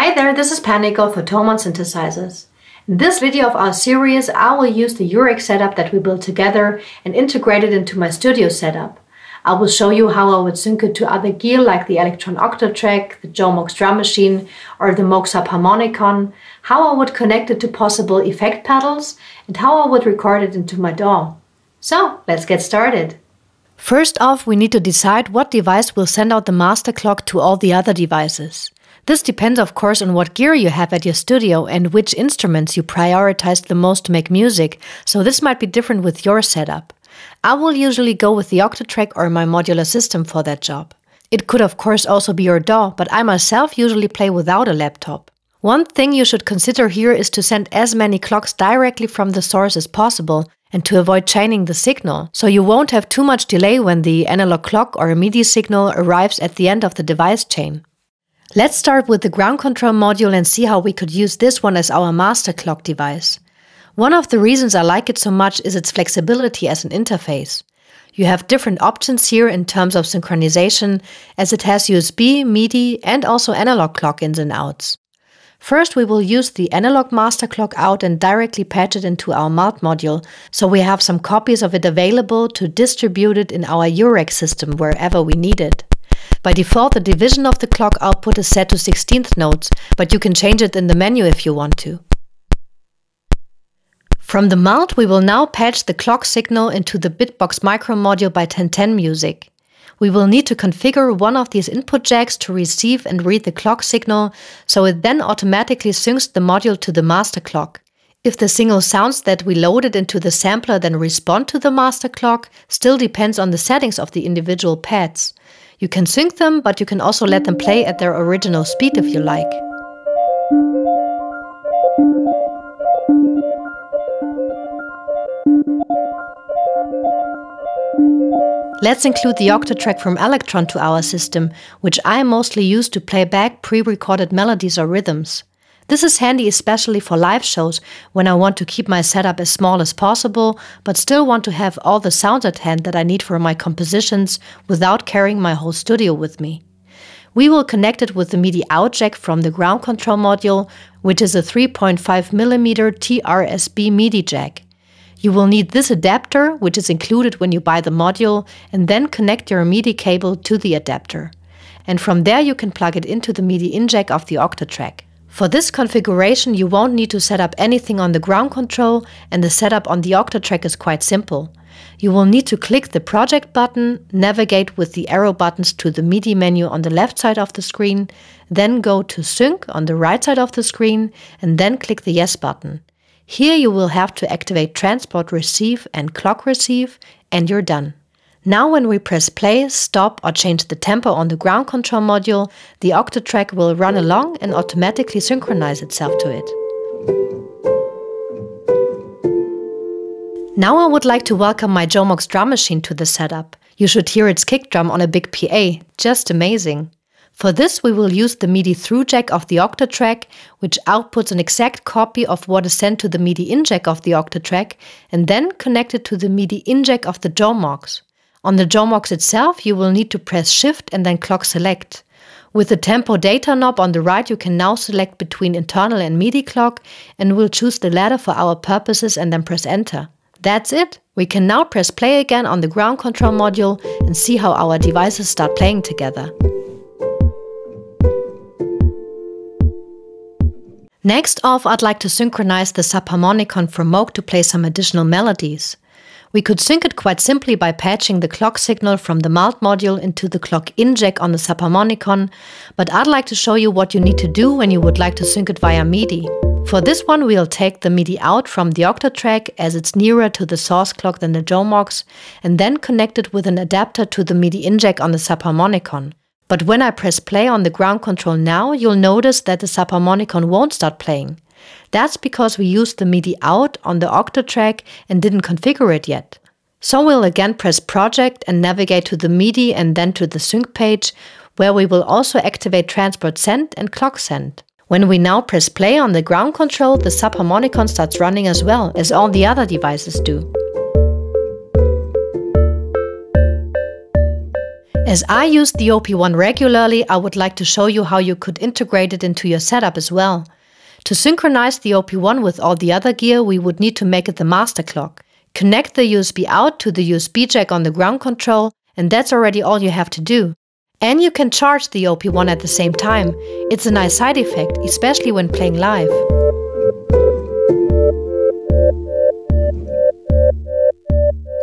Hi there, this is Panic Girl for Thomann Synthesizers. In this video of our series, I will use the Eurorack setup that we built together and integrate it into my studio setup. I will show you how I would sync it to other gear like the Elektron Octatrack, the Jomox drum machine, or the Moog Subharmonicon, how I would connect it to possible effect pedals, and how I would record it into my DAW. So, let's get started. First off, we need to decide what device will send out the master clock to all the other devices. This depends, of course, on what gear you have at your studio and which instruments you prioritize the most to make music, so this might be different with your setup. I will usually go with the Octatrack or my modular system for that job. It could, of course, also be your DAW, but I myself usually play without a laptop. One thing you should consider here is to send as many clocks directly from the source as possible and to avoid chaining the signal, so you won't have too much delay when the analog clock or a MIDI signal arrives at the end of the device chain. Let's start with the ground control module and see how we could use this one as our master clock device. One of the reasons I like it so much is its flexibility as an interface. You have different options here in terms of synchronization, as it has USB, MIDI, and also analog clock ins and outs. First, we will use the analog master clock out and directly patch it into our mult module, so we have some copies of it available to distribute it in our Eurorack system wherever we need it. By default, the division of the clock output is set to 16th notes, but you can change it in the menu if you want to. From the mult, we will now patch the clock signal into the Bitbox micro module by 1010 Music. We will need to configure one of these input jacks to receive and read the clock signal, so it then automatically syncs the module to the master clock. If the single sounds that we loaded into the sampler then respond to the master clock, still depends on the settings of the individual pads. You can sync them, but you can also let them play at their original speed if you like. Let's include the Octatrack from Elektron to our system, which I mostly use to play back pre-recorded melodies or rhythms. This is handy especially for live shows when I want to keep my setup as small as possible, but still want to have all the sounds at hand that I need for my compositions without carrying my whole studio with me. We will connect it with the MIDI out jack from the ground control module, which is a 3.5mm TRSB MIDI jack. You will need this adapter, which is included when you buy the module, and then connect your MIDI cable to the adapter. And from there you can plug it into the MIDI in jack of the Octatrack. For this configuration, you won't need to set up anything on the ground control and the setup on the Octatrack is quite simple. You will need to click the project button, navigate with the arrow buttons to the MIDI menu on the left side of the screen, then go to sync on the right side of the screen and then click the yes button. Here you will have to activate transport receive and clock receive and you're done. Now when we press play, stop or change the tempo on the ground control module, the Octatrack will run along and automatically synchronize itself to it. Now I would like to welcome my Jomox drum machine to the setup. You should hear its kick drum on a big PA, just amazing. For this we will use the MIDI through jack of the Octatrack, which outputs an exact copy of what is sent to the MIDI in jack of the Octatrack, and then connect it to the MIDI in jack of the Jomox. On the Jomox itself, you will need to press Shift and then clock select. With the tempo data knob on the right, you can now select between internal and MIDI clock and we'll choose the latter for our purposes and then press enter. That's it. We can now press play again on the ground control module and see how our devices start playing together. Next off, I'd like to synchronize the subharmonicon from Moog to play some additional melodies. We could sync it quite simply by patching the clock signal from the mult module into the clock in jack on the subharmonicon, but I'd like to show you what you need to do when you would like to sync it via MIDI. For this one we'll take the MIDI out from the Octatrack as it's nearer to the source clock than the Jomox, and then connect it with an adapter to the MIDI in jack on the subharmonicon. But when I press play on the ground control now, you'll notice that the subharmonicon won't start playing. That's because we used the MIDI out on the Octatrack and didn't configure it yet. So we'll again press project and navigate to the MIDI and then to the sync page, where we will also activate transport send and clock send. When we now press play on the ground control, the subharmonicon starts running as well, as all the other devices do. As I use the OP1 regularly, I would like to show you how you could integrate it into your setup as well. To synchronize the OP1 with all the other gear, we would need to make it the master clock. Connect the USB out to the USB jack on the ground control, and that's already all you have to do. And you can charge the OP1 at the same time. It's a nice side effect, especially when playing live.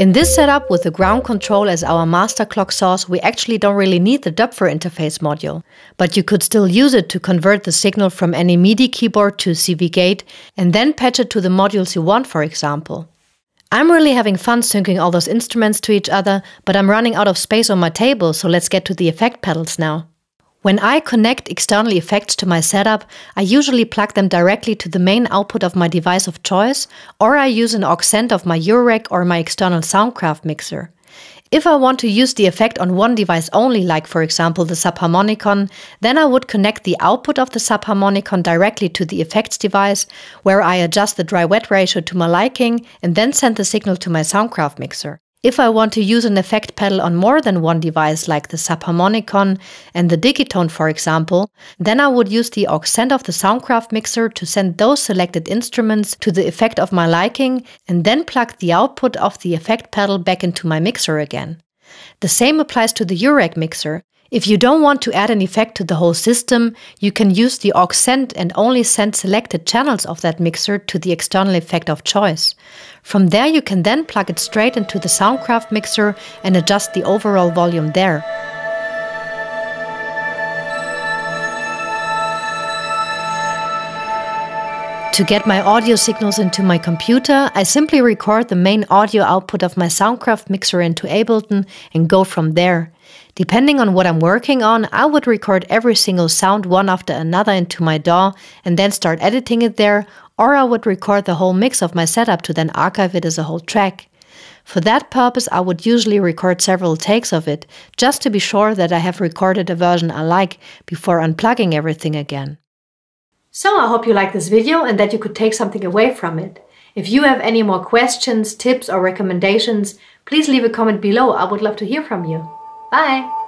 In this setup with the ground control as our master clock source, we actually don't really need the Doepfer interface module, but you could still use it to convert the signal from any MIDI keyboard to CV gate and then patch it to the modules you want, for example. I'm really having fun syncing all those instruments to each other, but I'm running out of space on my table, so let's get to the effect pedals now. When I connect external effects to my setup, I usually plug them directly to the main output of my device of choice, or I use an aux of my Eurorack or my external Soundcraft mixer. If I want to use the effect on one device only, like for example the subharmonicon, then I would connect the output of the subharmonicon directly to the effects device, where I adjust the dry-wet ratio to my liking and then send the signal to my Soundcraft mixer. If I want to use an effect pedal on more than one device like the subharmonicon and the digitone for example, then I would use the aux send of the Soundcraft mixer to send those selected instruments to the effect of my liking and then plug the output of the effect pedal back into my mixer again. The same applies to the Eurorack mixer. If you don't want to add an effect to the whole system, you can use the aux send and only send selected channels of that mixer to the external effect of choice. From there you can then plug it straight into the Soundcraft mixer and adjust the overall volume there. To get my audio signals into my computer, I simply record the main audio output of my Soundcraft mixer into Ableton and go from there. Depending on what I'm working on, I would record every single sound one after another into my DAW and then start editing it there, or I would record the whole mix of my setup to then archive it as a whole track. For that purpose, I would usually record several takes of it, just to be sure that I have recorded a version I like before unplugging everything again. So I hope you liked this video and that you could take something away from it. If you have any more questions, tips or recommendations, please leave a comment below. I would love to hear from you. Bye!